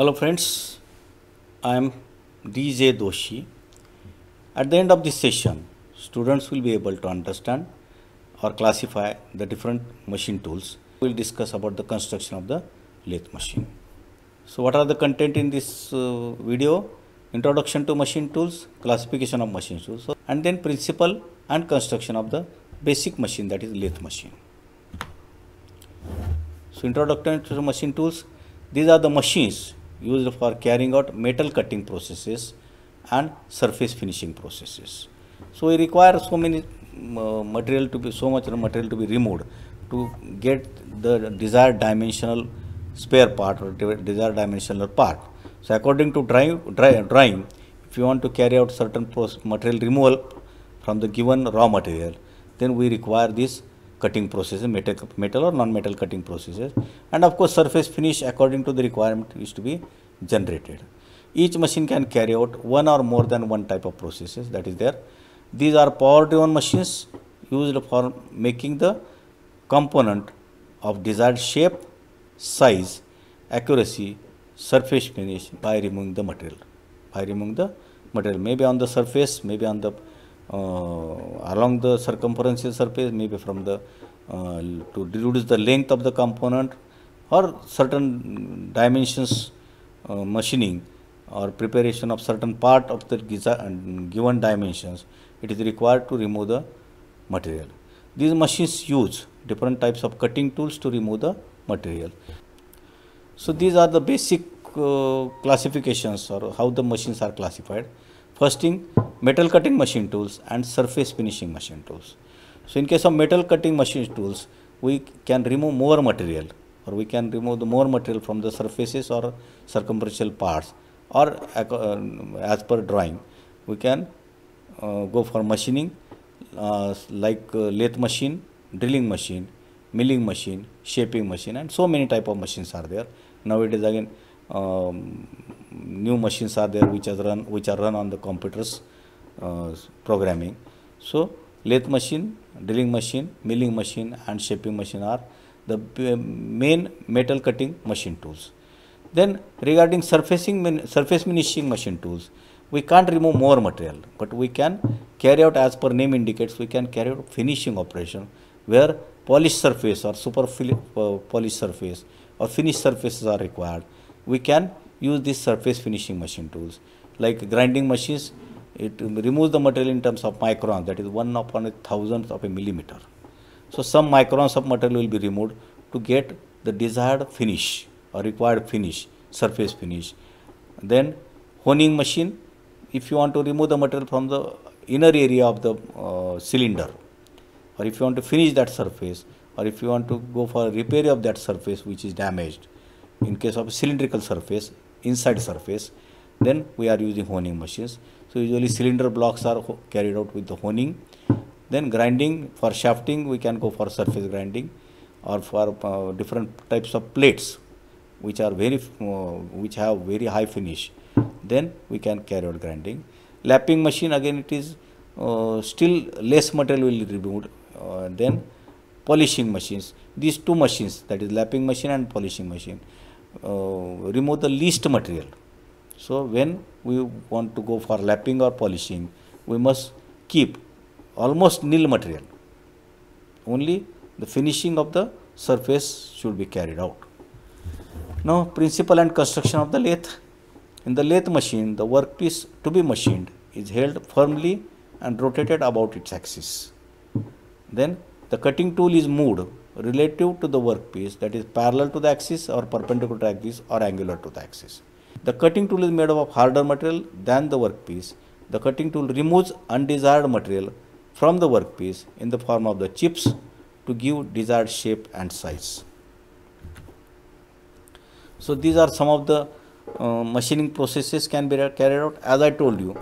Hello friends, I am DJ Doshi. At the end of this session, students will be able to understand or classify the different machine tools. We will discuss about the construction of the lathe machine. So what are the content in this uh, video? Introduction to machine tools, classification of machine tools, and then principle and construction of the basic machine that is lathe machine. So introduction to machine tools, these are the machines used for carrying out metal cutting processes and surface finishing processes. So we require so many uh, material to be, so much material to be removed to get the desired dimensional spare part or desired dimensional part. So according to drawing, drawing if you want to carry out certain material removal from the given raw material, then we require this cutting processes, metal, metal or non-metal cutting processes. And of course, surface finish according to the requirement is to be generated. Each machine can carry out one or more than one type of processes that is there. These are power driven machines used for making the component of desired shape, size, accuracy, surface finish by removing the material. By removing the material, maybe on the surface, maybe on the along the circumferential surface, maybe from the uh, to reduce the length of the component or certain dimensions uh, machining or preparation of certain part of the given dimensions, it is required to remove the material. These machines use different types of cutting tools to remove the material. So these are the basic uh, classifications or how the machines are classified. First thing, metal cutting machine tools and surface finishing machine tools. So in case of metal cutting machine tools, we can remove more material or we can remove the more material from the surfaces or circumferential parts or uh, as per drawing, we can uh, go for machining uh, like uh, lathe machine, drilling machine, milling machine, shaping machine and so many type of machines are there. Nowadays again um, new machines are there which are run which are run on the computers uh, programming. So lathe machine, drilling machine, milling machine and shaping machine are the main metal cutting machine tools. Then regarding surfacing surface finishing machine tools, we can't remove more material, but we can carry out as per name indicates, we can carry out finishing operation where polished surface or super uh, polished surface or finished surfaces are required. We can use these surface finishing machine tools. Like grinding machines it removes the material in terms of microns that is one upon a thousandth of a millimeter. So some microns of material will be removed to get the desired finish or required finish surface finish. Then honing machine if you want to remove the material from the inner area of the uh, cylinder or if you want to finish that surface or if you want to go for repair of that surface which is damaged in case of a cylindrical surface inside surface then we are using honing machines. So usually cylinder blocks are carried out with the honing. Then grinding for shafting we can go for surface grinding or for uh, different types of plates which are very uh, which have very high finish. Then we can carry out grinding. Lapping machine again it is uh, still less material will be removed uh, then polishing machines. These two machines that is lapping machine and polishing machine Uh, remove the least material. So when we want to go for lapping or polishing, we must keep almost nil material. Only the finishing of the surface should be carried out. Now principle and construction of the lathe. In the lathe machine, the workpiece to be machined is held firmly and rotated about its axis. Then the cutting tool is moved relative to the workpiece that is parallel to the axis or perpendicular to axis or angular to the axis. The cutting tool is made up of harder material than the workpiece. The cutting tool removes undesired material from the workpiece in the form of the chips to give desired shape and size. So these are some of the uh, machining processes can be carried out. As I told you,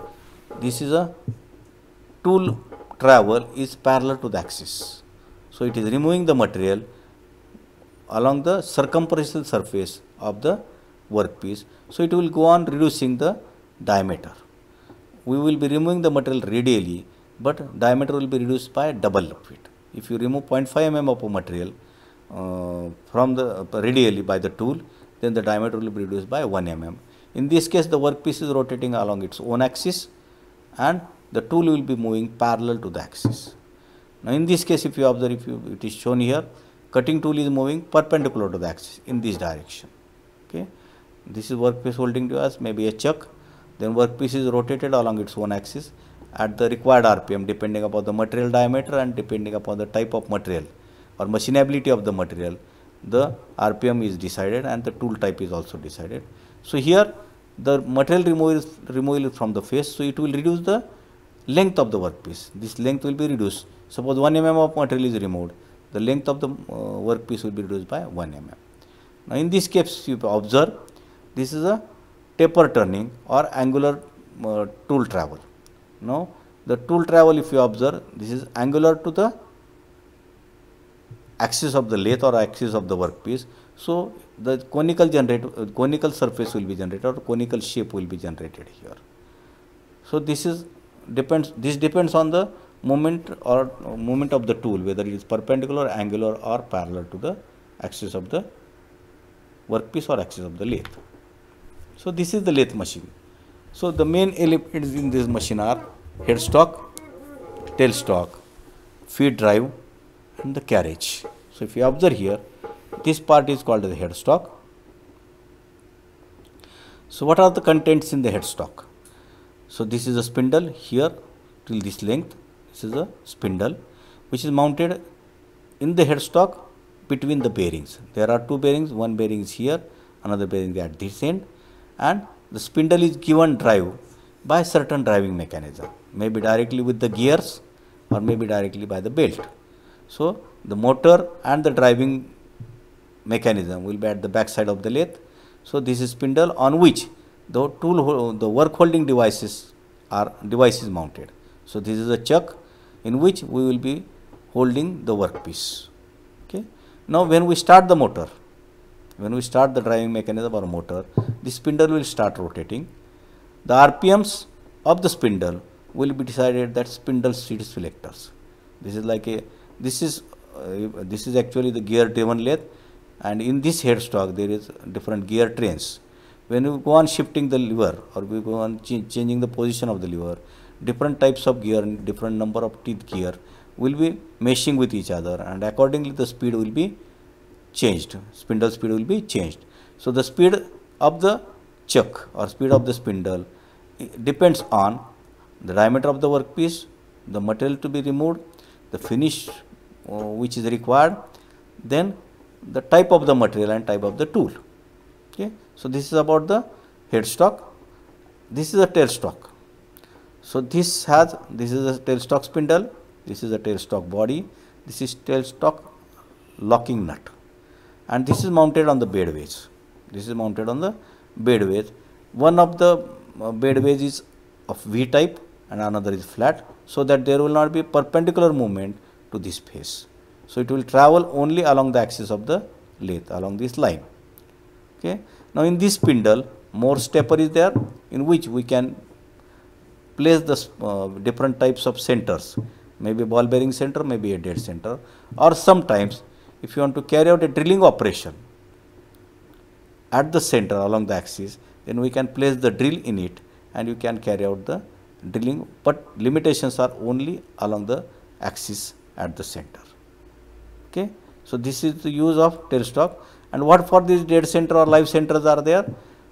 this is a tool travel is parallel to the axis. So it is removing the material along the circumferential surface of the workpiece. So it will go on reducing the diameter. We will be removing the material radially, but diameter will be reduced by double of it. If you remove 0.5 mm of a material uh, from the uh, radially by the tool, then the diameter will be reduced by 1 mm. In this case, the workpiece is rotating along its own axis and the tool will be moving parallel to the axis. Now, in this case, if you observe, if you, it is shown here, cutting tool is moving perpendicular to the axis in this direction. Okay. This is workpiece holding device, maybe a chuck, then workpiece is rotated along its own axis at the required RPM depending upon the material diameter and depending upon the type of material or machinability of the material, the RPM is decided and the tool type is also decided. So, here the material removal is, removal from the face, so it will reduce the length of the workpiece. This length will be reduced. Suppose 1 mm of material is removed, the length of the uh, workpiece will be reduced by 1 mm. Now, in this case, if you observe this is a taper turning or angular uh, tool travel. Now, the tool travel if you observe this is angular to the axis of the lathe or axis of the workpiece. So, the conical generate uh, conical surface will be generated or conical shape will be generated here. So, this is depends this depends on the movement or movement of the tool whether it is perpendicular, angular or parallel to the axis of the workpiece or axis of the lathe. So, this is the lathe machine. So, the main elements in this machine are headstock, tailstock, feed drive and the carriage. So, if you observe here, this part is called the headstock. So, what are the contents in the headstock? So, this is a spindle here till this length, this is a spindle which is mounted in the headstock between the bearings. There are two bearings, one bearing is here, another bearing at this end and the spindle is given drive by certain driving mechanism, maybe directly with the gears or maybe directly by the belt. So, the motor and the driving mechanism will be at the back side of the lathe. So, this is spindle on which the tool the work holding devices are devices mounted. So, this is a chuck in which we will be holding the workpiece. Okay. Now, when we start the motor, when we start the driving mechanism or motor, the spindle will start rotating. The RPMs of the spindle will be decided that spindle speed selectors. This is like a this is uh, this is actually the gear driven lathe and in this headstock there is different gear trains. When we go on shifting the lever or we go on ch changing the position of the lever, different types of gear and different number of teeth gear will be meshing with each other and accordingly the speed will be changed, spindle speed will be changed. So, the speed of the chuck or speed of the spindle depends on the diameter of the workpiece, the material to be removed, the finish uh, which is required, then the type of the material and type of the tool. Okay. So, this is about the headstock, this is a tailstock. So, this has this is a tailstock spindle, this is a tailstock body, this is tailstock locking nut and this is mounted on the bed wedge. This is mounted on the bed wedge. One of the uh, bed wedge is of V type and another is flat so that there will not be perpendicular movement to this face. So, it will travel only along the axis of the lathe along this line. Okay. Now, in this spindle Morse taper is there in which we can place the uh, different types of centers maybe ball bearing center maybe a dead center or sometimes if you want to carry out a drilling operation at the center along the axis then we can place the drill in it and you can carry out the drilling but limitations are only along the axis at the center. Okay. So, this is the use of tailstock and what for these dead center or live centers are there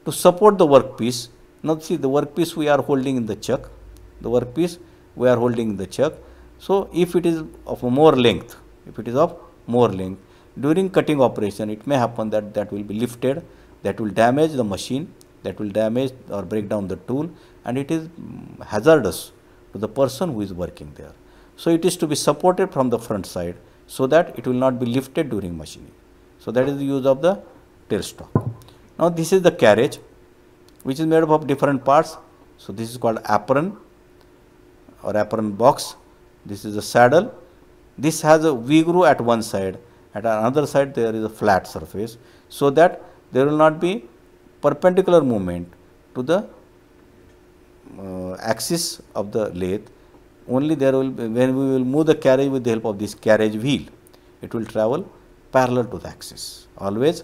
to support the workpiece. Now, see the workpiece we are holding in the chuck, the workpiece we are holding the chuck. So, if it is of more length, if it is of more length, during cutting operation it may happen that that will be lifted, that will damage the machine, that will damage or break down the tool and it is hazardous to the person who is working there. So, it is to be supported from the front side so that it will not be lifted during machining. So, that is the use of the tailstock. Now, this is the carriage which is made up of different parts. So, this is called apron or apron box. This is a saddle. This has a V groove at one side, at another side there is a flat surface. So, that there will not be perpendicular movement to the uh, axis of the lathe only there will be when we will move the carriage with the help of this carriage wheel it will travel parallel to the axis always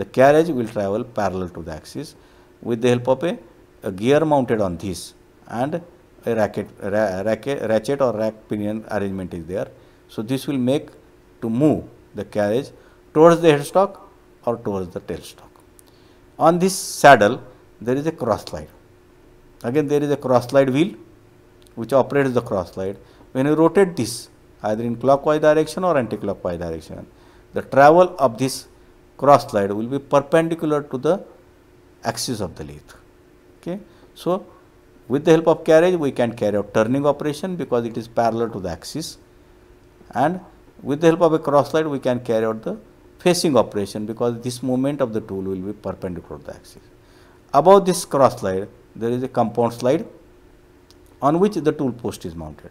the carriage will travel parallel to the axis with the help of a, a gear mounted on this and a racket, ra, racket, ratchet or rack pinion arrangement is there. So, this will make to move the carriage towards the headstock or towards the tailstock. On this saddle, there is a cross slide. Again, there is a cross slide wheel which operates the cross slide. When you rotate this either in clockwise direction or anti-clockwise direction, the travel of this cross slide will be perpendicular to the axis of the lathe. Okay. So, with the help of carriage we can carry out turning operation because it is parallel to the axis and with the help of a cross slide we can carry out the facing operation because this movement of the tool will be perpendicular to the axis. Above this cross slide there is a compound slide on which the tool post is mounted.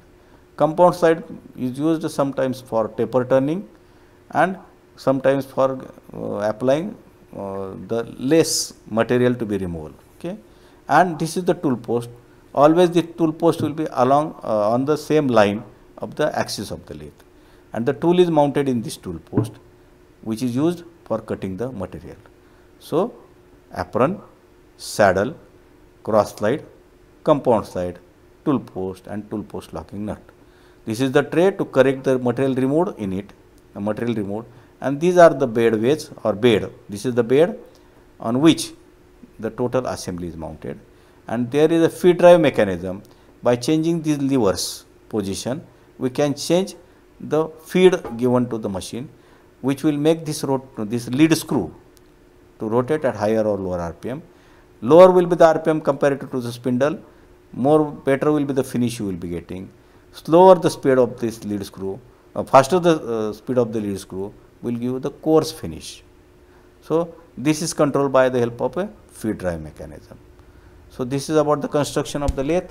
Compound slide is used sometimes for taper turning and sometimes for uh, applying uh, the less material to be removed. Okay. And this is the tool post. Always the tool post will be along uh, on the same line of the axis of the lathe. And the tool is mounted in this tool post which is used for cutting the material. So, apron, saddle, cross slide, compound slide, tool post and tool post locking nut. This is the tray to correct the material removed in it, the material removed and these are the bed weights or bed. This is the bed on which the total assembly is mounted and there is a feed drive mechanism. By changing these levers position, we can change the feed given to the machine which will make this, this lead screw to rotate at higher or lower RPM. Lower will be the RPM compared to the spindle, more better will be the finish you will be getting. Slower the speed of this lead screw, uh, faster the uh, speed of the lead screw will give the coarse finish. So, this is controlled by the help of a feed drive mechanism. So, this is about the construction of the lathe.